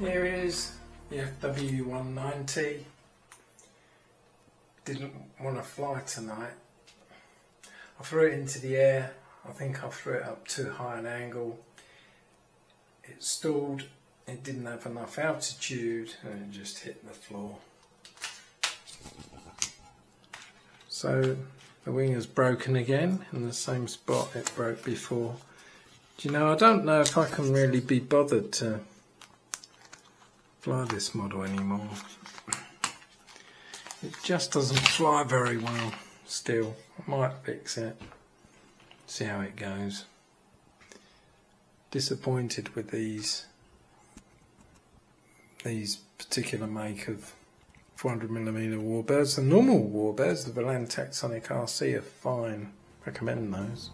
Here is the FW190. Didn't want to fly tonight. I threw it into the air. I think I threw it up too high an angle. It stalled. It didn't have enough altitude and it just hit the floor. So the wing is broken again in the same spot it broke before. Do you know, I don't know if I can really be bothered to fly this model anymore. It just doesn't fly very well still. I might fix it, see how it goes. Disappointed with these these particular make of 400mm warbirds. The normal warbirds, the Volan Texonic RC are fine. Recommend those.